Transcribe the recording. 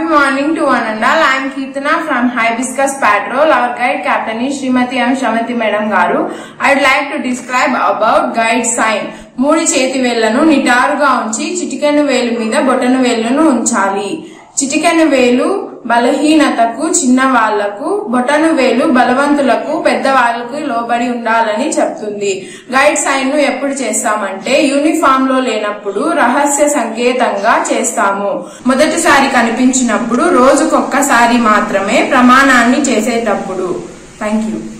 Happy morning to one and all I'm Keerthana from hibiscus patrol our guide captain Srimathi M Srimathi madam గారు I would like to describe about guide sign మూడు చేతి వేళ్ళను నిటారుగా ఉంచి చిటికెన్ వేలు మీద బొటను వేళ్ళను ఉంచాలి. చిటికెన్ వేలు బలహీనతకు చిన్న వాళ్ళకు బొటను వేలు బలవంతులకు పెద్దవాళ్ళకు లోబడి ఉండాలని చెప్తుంది. గైడ్ సైన్ను ఎప్పుడు చేస్తామంటే యూనిఫామ్లో లేనప్పుడు రహస్య సంకేతంగా చేస్తాము. మొదటిసారి కనిపించినప్పుడు రోజుకొక్కసారి మాత్రమే ప్రమాణాన్ని చేసేటప్పుడు. Thank you